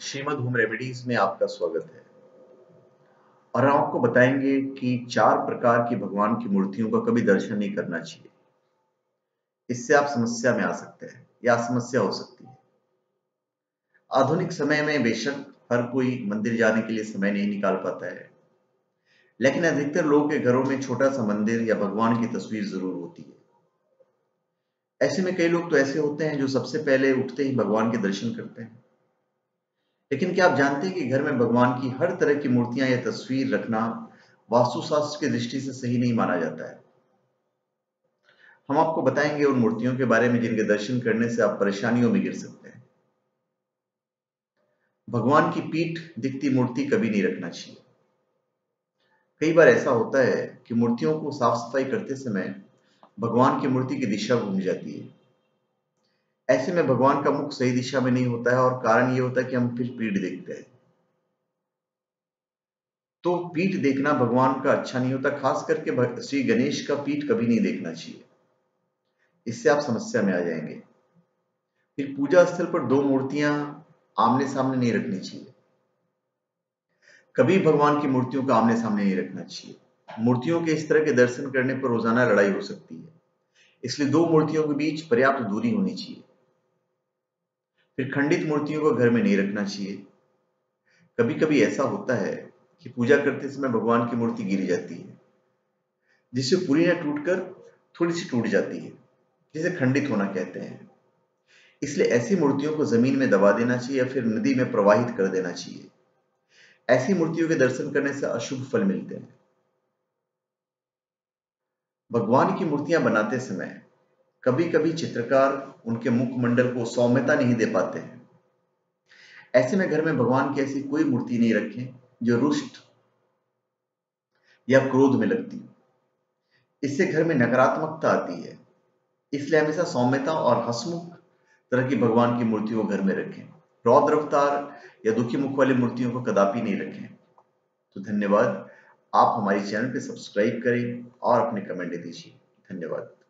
Shrimad home remedies में आपका स्वागत है। और हम आपको बताएँगे कि चार प्रकार की भगवान की मूर्तियों का कभी दर्शन नहीं करना चाहिए। इससे आप समस्या में आ सकते हैं, या समस्या हो सकती है। आधुनिक समय में बेशक हर कोई मंदिर जाने के लिए समय नहीं निकाल पाता है। लेकिन अधिकतर लोगों के घरों में छोटा सा मंदिर या भगवान की तस्वीर ज़रूर होती है। ऐसे में कई लोग तो ऐसे होते हैं जो सबसे पहले उठते ही भगवान के दर्शन करते हैं। लेकिन क्या आप जानते हैं कि घर में भगवान की हर तरह की मूर्तियाँ या तस्वीर रखना वास्तुशास्त्र की दृष्टि से सही नहीं माना जाता है? हम आपको बताएँगे उन मूर्तियों के बारे में जिनके दर्शन करने से आप परेशानियों में गिर सकते हैं। भगवान की पीठ दिखती मूर्ति कभी नहीं रखना चाहिए। कई बार ऐसा होता है कि मूर्तियों को साफ़ सफ़ाई करते समय भगवान की मूर्ति की दिशा घूम जाती है। ऐसे में भगवान का मुख सही दिशा में नहीं होता है और कारण ये होता है कि हम फिर पीठ देखते हैं। तो पीठ देखना भगवान का अच्छा नहीं होता, खास करके श्री गणेश का पीठ कभी नहीं देखना चाहिए। इससे आप समस्या में आ जाएँगे। फिर पूजा स्थल पर दो मूर्तियाँ आमने सामने नहीं रखनी चाहिए। कभी भगवान की मूर्तियों को आमने सामने नहीं रखना चाहिए। मूर्तियों के इस तरह के दर्शन करने पर रोज़ाना लड़ाई हो सकती है। इसलिए दो मूर्तियों के बीच पर्याप्त दूरी होनी चाहिए। फिर खंडित मूर्तियों को घर में नहीं रखना चाहिए। कभी कभी ऐसा होता है कि पूजा करते समय भगवान की मूर्ति गिर जाती है, जिससे पूरी न टूटकर थोड़ी सी टूट जाती है, जिसे खंडित होना कहते हैं। इसलिए ऐसी मूर्तियों को ज़मीन में दबा देना चाहिए या फिर नदी में प्रवाहित कर देना चाहिए। ऐसी मूर्तियों के दर्शन करने से अशुभ फल मिलते हैं। भगवान की मूर्तियाँ बनाते समय कभी कभी चित्रकार उनके मुखमंडल को सौम्यता नहीं दे पाते हैं। ऐसे में घर में भगवान की ऐसी कोई मूर्ति नहीं रखें जो रुष्ट या क्रोध में लगती इससे घर में नकारात्मकता आती है। इसलिए हमेशा सौम्यता और हसमुख तरह की भगवान की मूर्तियों को घर में रखें। रौद्र अवतार या दुखी मुख वाली मूर्तियों को कदापि नहीं रखें। तो धन्यवाद। आप हमारे चैनल पे सब्सक्राइब करें और अपने कमेंट दीजिए। धन्यवाद।